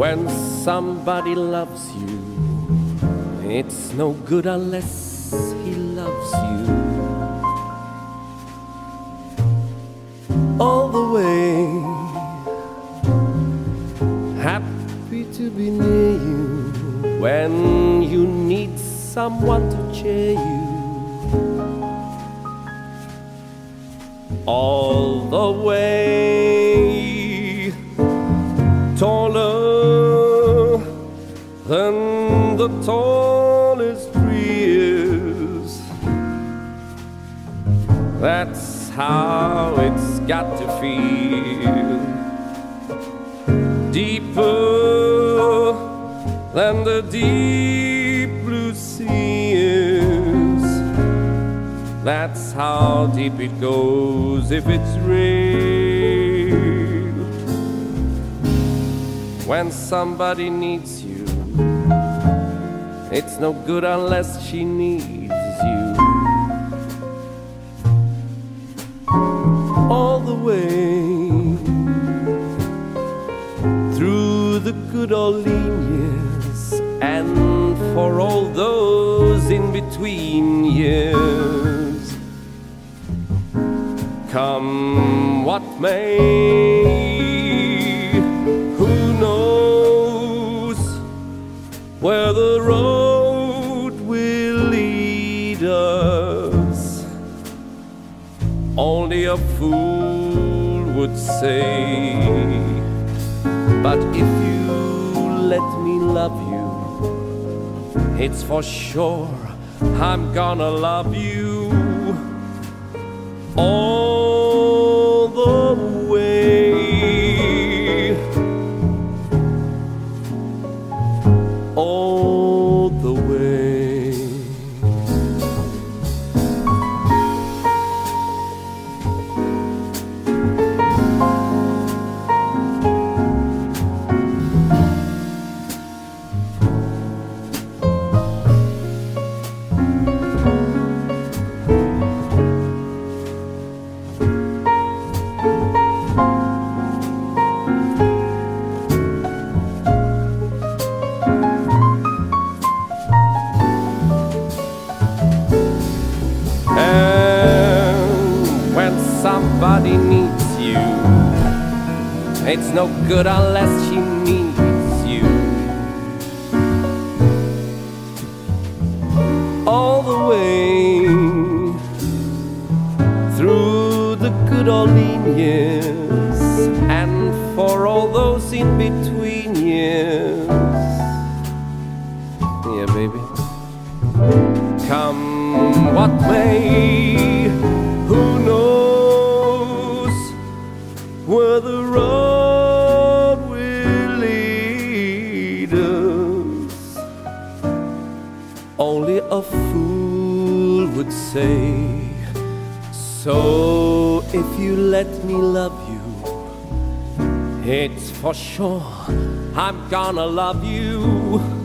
When somebody loves you, it's no good unless he loves you. All the way, happy to be near you when you need someone to cheer you. All the way, than the tallest trees. That's how it's got to feel. Deeper than the deep blue sea is. That's how deep it goes if it's real. When somebody needs you, it's no good unless she needs you. All the way through the good old years, and for all those in between years. Come what may, who knows where the road Only a fool would say. But if you let me love you, it's for sure I'm gonna love you all the way. All it's no good unless she needs you. All the way through the good old years, and for all those in between years. Yeah, baby. Come what may, a fool would say. So if you let me love you, it's for sure I'm gonna love you